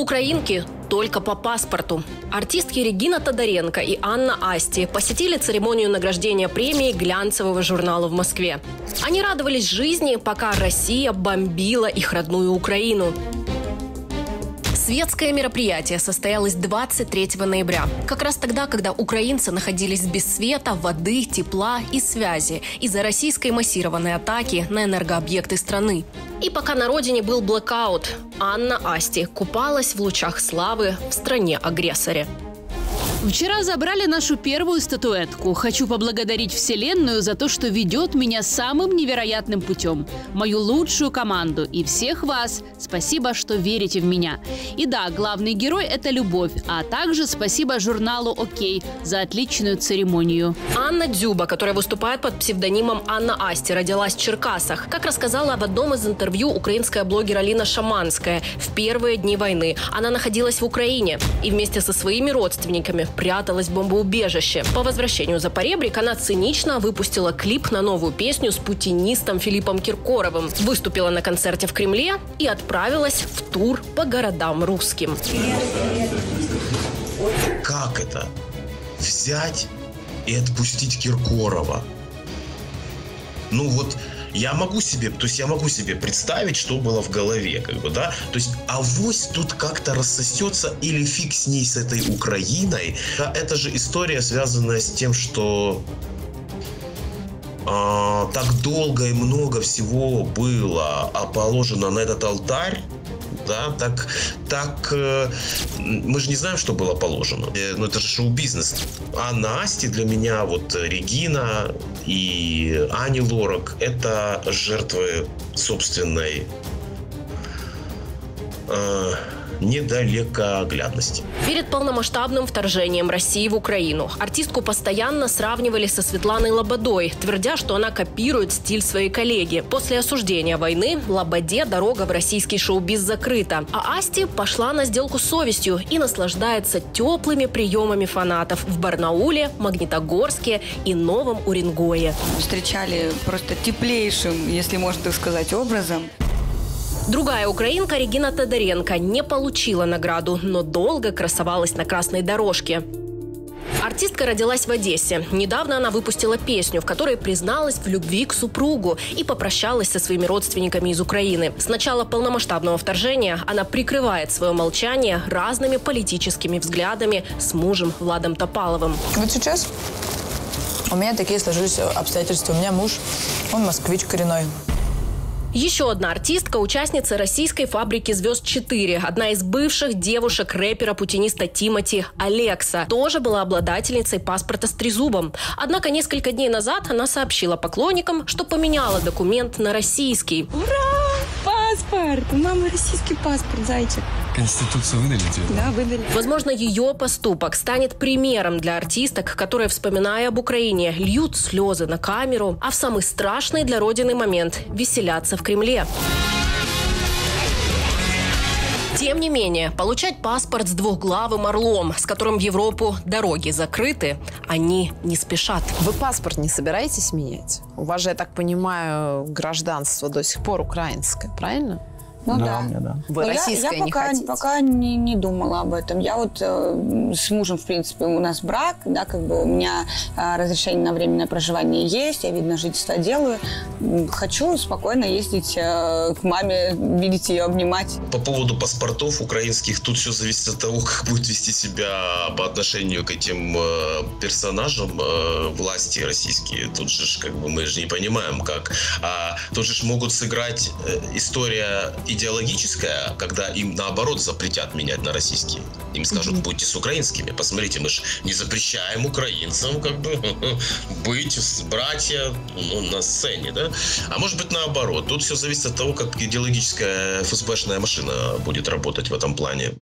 Украинки только по паспорту. Артистки Регина Тодоренко и Анна Асти посетили церемонию награждения премии глянцевого журнала в Москве. Они радовались жизни, пока Россия бомбила их родную Украину. Светское мероприятие состоялось 23 ноября, как раз тогда, когда украинцы находились без света, воды, тепла и связи из-за российской массированной атаки на энергообъекты страны. И пока на родине был блэкаут, Анна Асти купалась в лучах славы в стране-агрессоре. Вчера забрали нашу первую статуэтку. Хочу поблагодарить Вселенную за то, что ведет меня самым невероятным путем. Мою лучшую команду и всех вас. Спасибо, что верите в меня. И да, главный герой – это любовь. А также спасибо журналу «Окей» за отличную церемонию. Анна Дзюба, которая выступает под псевдонимом Анна Асти, родилась в Черкасах. Как рассказала в одном из интервью украинская блогер Алина Шаманская, в первые дни войны она находилась в Украине и вместе со своими родственниками пряталась в бомбоубежище. По возвращению за поребрик она цинично выпустила клип на новую песню с путинистом Филиппом Киркоровым, выступила на концерте в Кремле и отправилась в тур по городам русским. Как это? Взять и отпустить Киркорова? Ну вот я могу себе, то есть я могу себе представить, что было в голове, как бы, да, то есть авось тут как-то рассосется или фиг с ней, с этой Украиной. Да, это же история, связанная с тем, что а, так долго и много всего было а положено на этот алтарь, да, так, так э, мы же не знаем, что было положено. Э, ну, это же шоу-бизнес. А Насти для меня, вот Регина и Ани Лорак, это жертвы собственной э, недалекоглядности. Перед полномасштабным вторжением России в Украину артистку постоянно сравнивали со Светланой Лободой, твердя, что она копирует стиль своей коллеги. После осуждения войны Лободе дорога в российский шоу-биз закрыта, а Асти пошла на сделку с совестью и наслаждается теплыми приемами фанатов в Барнауле, Магнитогорске и Новом Уренгое. Встречали просто теплейшим, если можно так сказать, образом. Другая украинка Регина Тодоренко не получила награду, но долго красовалась на красной дорожке. Артистка родилась в Одессе. Недавно она выпустила песню, в которой призналась в любви к супругу и попрощалась со своими родственниками из Украины. С начала полномасштабного вторжения она прикрывает свое молчание разными политическими взглядами с мужем Владом Топаловым. Вот сейчас у меня такие сложились обстоятельства. У меня муж, он москвич коренной. Еще одна артистка, участница российской фабрики «Звезд 4», одна из бывших девушек рэпера-путиниста Тимати Алекса, тоже была обладательницей паспорта с трезубом. Однако несколько дней назад она сообщила поклонникам, что поменяла документ на российский. Ура! Паспорт! У мамы российский паспорт, зайчик. Конституцию выдали тебе? Да, выдали. Возможно, ее поступок станет примером для артисток, которые, вспоминая об Украине, льют слезы на камеру, а в самый страшный для Родины момент веселятся в Кремле. Тем не менее, получать паспорт с двухглавым орлом, с которым в Европу дороги закрыты, они не спешат. Вы паспорт не собираетесь менять? У вас же, я так понимаю, гражданство до сих пор украинское, правильно? Ну да. да. у меня да. Вы Но российское я, я не пока, хотите? пока не, не думала об этом. Я вот э, с мужем, в принципе, у нас брак, да, как бы у меня э, разрешение на временное проживание есть, я видно жительство делаю. Хочу спокойно ездить э, к маме, видеть ее, обнимать. По поводу паспортов украинских, тут все зависит от того, как будет вести себя по отношению к этим э, персонажам э, власти российские. Тут же как бы мы же не понимаем, как. А тут же могут сыграть э, история идеологическая, когда им наоборот запретят менять на российские. Им скажут, будьте с украинскими. Посмотрите, мы же не запрещаем украинцам как бы быть с братья ну, на сцене, да? А может быть наоборот. Тут все зависит от того, как идеологическая ФСБшная машина будет работать в этом плане.